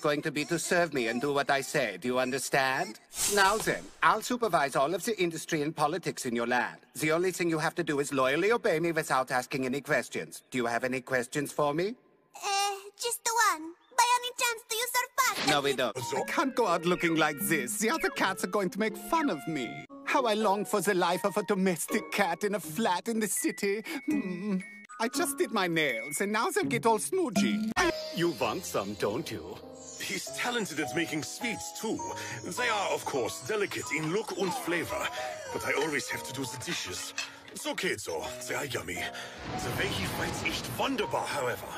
going to be to serve me and do what I say. Do you understand? Now then, I'll supervise all of the industry and politics in your land. The only thing you have to do is loyally obey me without asking any questions. Do you have any questions for me? Uh, just the one. By any chance, do you serve pasta? No, we don't. I can't go out looking like this. The other cats are going to make fun of me. How I long for the life of a domestic cat in a flat in the city. Hmm. I just did my nails, and now they'll get all smoochy. You want some, don't you? He's talented at making sweets, too. They are, of course, delicate in look and flavor. But I always have to do the dishes. It's okay, though. They are yummy. The way he fights echt wunderbar, however.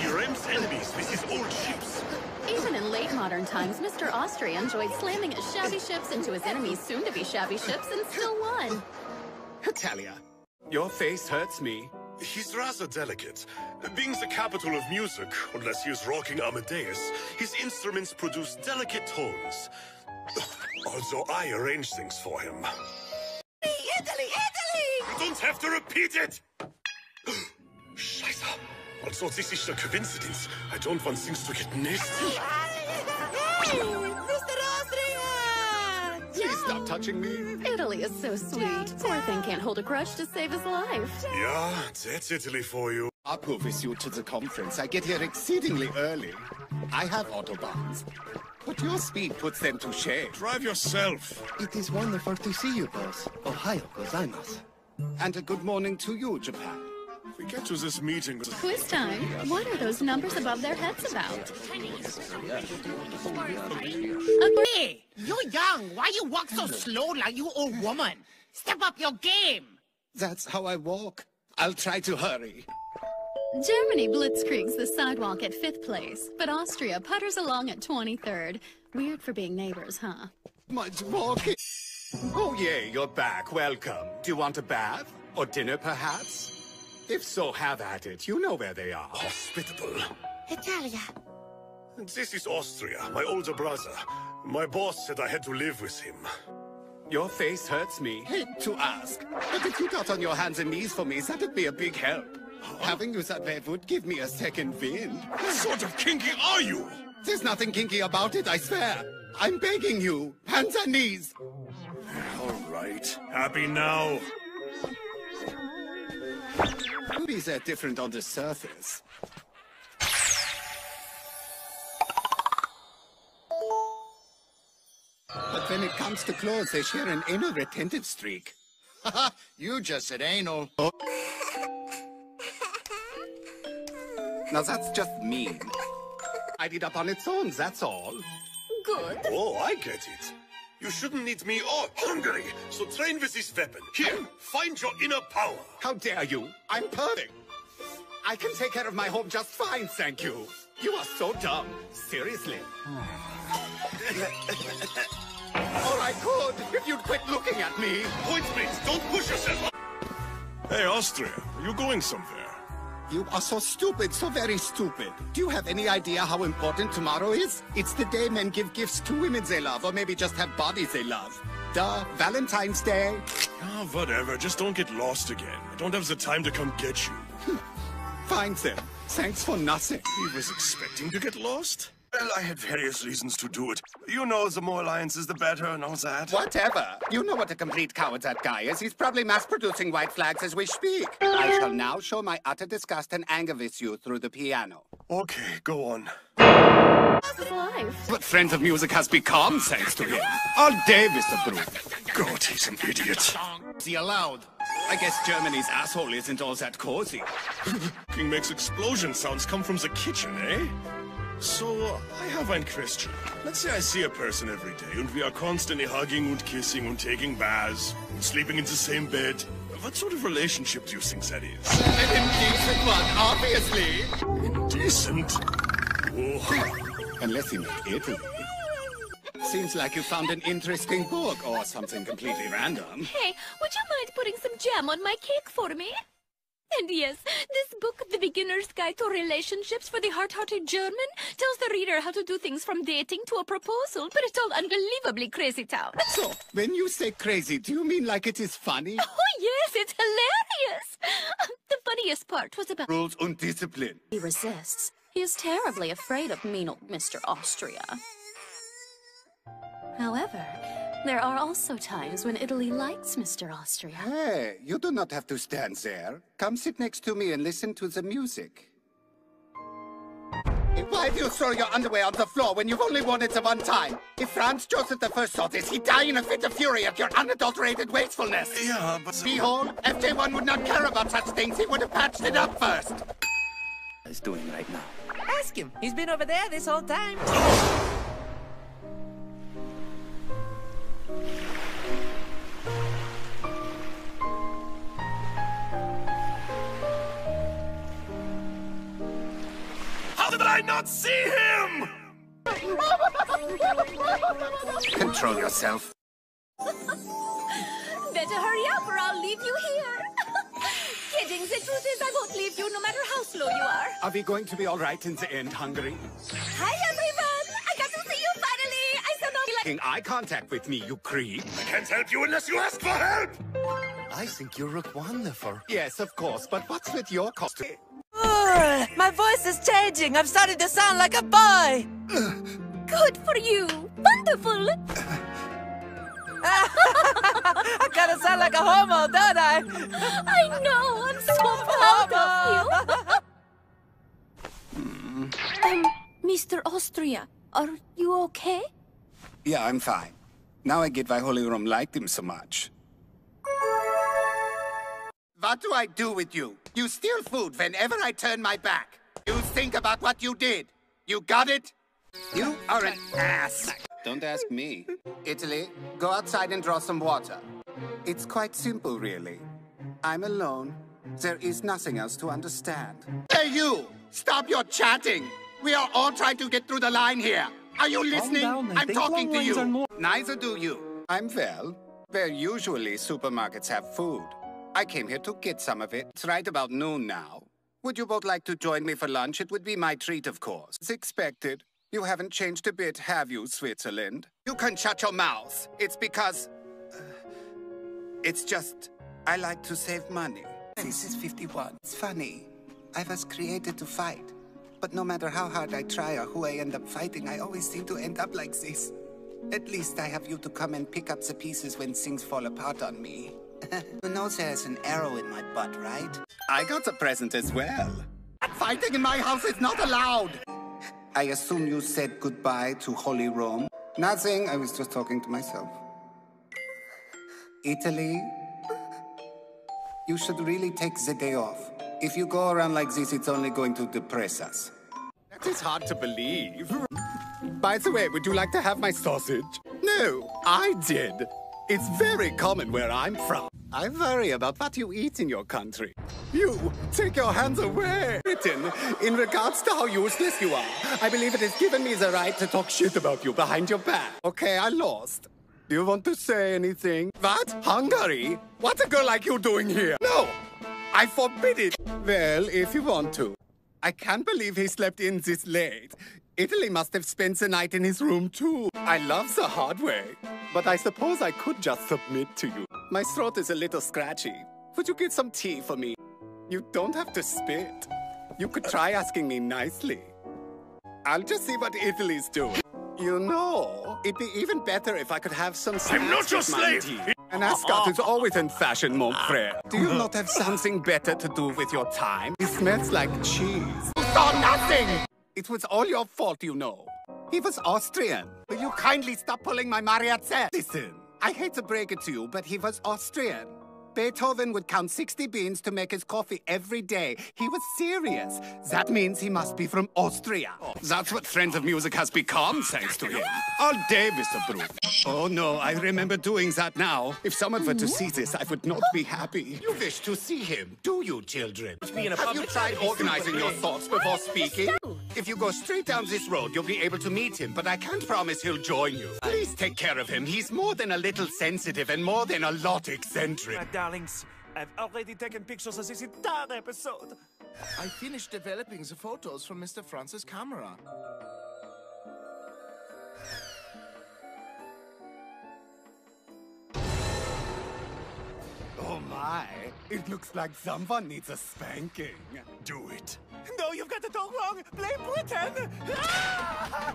He rams enemies with his old ships. Even in late modern times, Mr. Austria enjoyed slamming his shabby ships into his enemies' soon-to-be shabby ships and still won. Talia, your face hurts me. He's rather delicate. Being the capital of music, unless he is rocking Amadeus, his instruments produce delicate tones. Also, I arrange things for him. Italy, Italy! You don't have to repeat it! Scheiße. Also, this is a coincidence. I don't want things to get nasty. Hey, Mr. Austria! Please stop touching me. Italy is so sweet. Poor thing can't hold a grudge to save his life. Yeah, that's Italy for you. I'll prove with you to the conference. I get here exceedingly early. I have autobahns. But your speed puts them to shame. Drive yourself. It is wonderful to see you, boss. Ohayo gozaimasu. And a good morning to you, Japan. We get to this meeting. Quiz time. What are those numbers above their heads about? Hey, you're young. Why you walk so slow like you old woman? Step up your game. That's how I walk. I'll try to hurry. Germany blitzkriegs the sidewalk at fifth place, but Austria putters along at 23rd. Weird for being neighbors, huh? Much walking. Oh, yay, you're back. Welcome. Do you want a bath? Or dinner, perhaps? If so, have at it. You know where they are. Hospitable. Italia. This is Austria, my older brother. My boss said I had to live with him. Your face hurts me. Hate to ask. But if you got on your hands and knees for me, that'd be a big help. Having you that way would give me a second wind. What sort of kinky are you? There's nothing kinky about it, I swear. I'm begging you. Hands and knees. All right. Happy now? Maybe they're different on the surface. But when it comes to clothes, they share an anal retentive streak. you just said anal. Oh. Now that's just mean. Tied it up on its own, that's all. Good. Oh, I get it. You shouldn't need me or Hungary, so train with this weapon. Here, find your inner power. How dare you? I'm perfect. I can take care of my home just fine, thank you. You are so dumb. Seriously. or I could, if you'd quit looking at me. Point, please. Don't push yourself. Hey, Austria, are you going somewhere? You are so stupid, so very stupid. Do you have any idea how important tomorrow is? It's the day men give gifts to women they love, or maybe just have bodies they love. Duh, Valentine's Day. Ah, whatever. Just don't get lost again. I don't have the time to come get you. Fine then. Thanks for nothing. He was expecting to get lost? Well, I had various reasons to do it. You know, the more alliances, the better, and all that. Whatever. You know what a complete coward that guy is. He's probably mass-producing white flags as we speak. I shall now show my utter disgust and anger with you through the piano. Okay, go on. That's life. But Friends of Music has become, thanks to him. All day, Mr. Brute. God, he's an idiot. See allowed. I guess Germany's asshole isn't all that cozy. King makes explosion sounds come from the kitchen, eh? So, I have one question. Let's say I see a person every day, and we are constantly hugging and kissing and taking baths, and sleeping in the same bed. What sort of relationship do you think that is? An indecent one, obviously. Indecent? Oh. Unless you make Italy. Seems like you found an interesting book, or something completely random. Hey, would you mind putting some jam on my cake for me? And yes, this book, The Beginner's Guide to Relationships for the Heart-Hearted German, tells the reader how to do things from dating to a proposal, but it's all unbelievably crazy town. So, when you say crazy, do you mean like it is funny? Oh yes, it's hilarious! The funniest part was about Rules and discipline. He resists. He is terribly afraid of mean old Mr. Austria. However, there are also times when Italy likes Mr. Austria. Hey, you do not have to stand there. Come sit next to me and listen to the music. Why do you throw your underwear on the floor when you've only worn it the one time? If Franz Joseph I saw this, he'd die in a fit of fury at your unadulterated wastefulness. Yeah, but... Behold, FJ1 would not care about such things. He would have patched it up first. He's doing right now. Ask him. He's been over there this whole time. I not see him? Control yourself. Better hurry up or I'll leave you here. Kidding, the truth is I won't leave you no matter how slow you are. Are we going to be all right in the end, Hungary? Hi, everyone. I got to see you finally. I saw no like... Making eye contact with me, you creep. I can't help you unless you ask for help! I think you look wonderful. Yes, of course, but what's with your costume? Ugh, my voice is changing. I'm starting to sound like a boy. Good for you. Wonderful. I gotta sound like a homo, don't I? I know. I'm so proud of you. um, Mr. Austria, are you okay? Yeah, I'm fine. Now I get why Holy Rome liked him so much. What do I do with you? You steal food whenever I turn my back. You think about what you did. You got it? You are an ass. Don't ask me. Italy, go outside and draw some water. It's quite simple, really. I'm alone. There is nothing else to understand. Hey, you! Stop your chatting! We are all trying to get through the line here. Are you listening? I I'm talking to you. lines are more- Neither do you. I'm well. Where usually supermarkets have food. I came here to get some of it. It's right about noon now. Would you both like to join me for lunch? It would be my treat, of course. It's expected. You haven't changed a bit, have you, Switzerland? You can shut your mouth. It's because... uh, it's just... I like to save money. This is 51. It's funny. I was created to fight. But no matter how hard I try or who I end up fighting, I always seem to end up like this. At least I have you to come and pick up the pieces when things fall apart on me. you know there's an arrow in my butt, right? I got a present as well. Fighting in my house is not allowed! I assume you said goodbye to Holy Rome. Nothing, I was just talking to myself. Italy, you should really take the day off. If you go around like this, it's only going to depress us. That is hard to believe. By the way, would you like to have my sausage? No, I did. It's very common where I'm from. I worry about what you eat in your country. You, take your hands away. Britain, in regards to how useless you are, I believe it has given me the right to talk shit about you behind your back. Okay, I lost. Do you want to say anything? What? Hungary? What's a girl like you doing here? No! I forbid it! Well, if you want to. I can't believe he slept in this late. Italy must have spent the night in his room too. I love the hard way, but I suppose I could just submit to you. My throat is a little scratchy. Would you get some tea for me? You don't have to spit. You could try asking me nicely. I'll just see what Italy's doing. You know, it'd be even better if I could have some I'm not your slave. tea. An ascot is always in fashion, mon frere. Do you not have something better to do with your time? It smells like cheese. You saw nothing! It was all your fault, you know. He was Austrian. Will you kindly stop pulling my Mariazell? Listen, I hate to break it to you, but he was Austrian. Beethoven would count 60 beans to make his coffee every day. He was serious. That means he must be from Austria. That's what Friends of Music has become, thanks to him. All day, Mr. Brook. Oh no, I remember doing that now. If someone were to see this, I would not be happy. You wish to see him, do you, children? Have you tried organizing your thoughts before speaking? If you go straight down this road, you'll be able to meet him, but I can't promise he'll join you. Please take care of him. He's more than a little sensitive and more than a lot eccentric. My darlings, I've already taken pictures of this entire episode. I finished developing the photos from Mr. Francis' camera. It looks like someone needs a spanking. Do it. No, you've got the dog wrong. Blame Britain. Ah!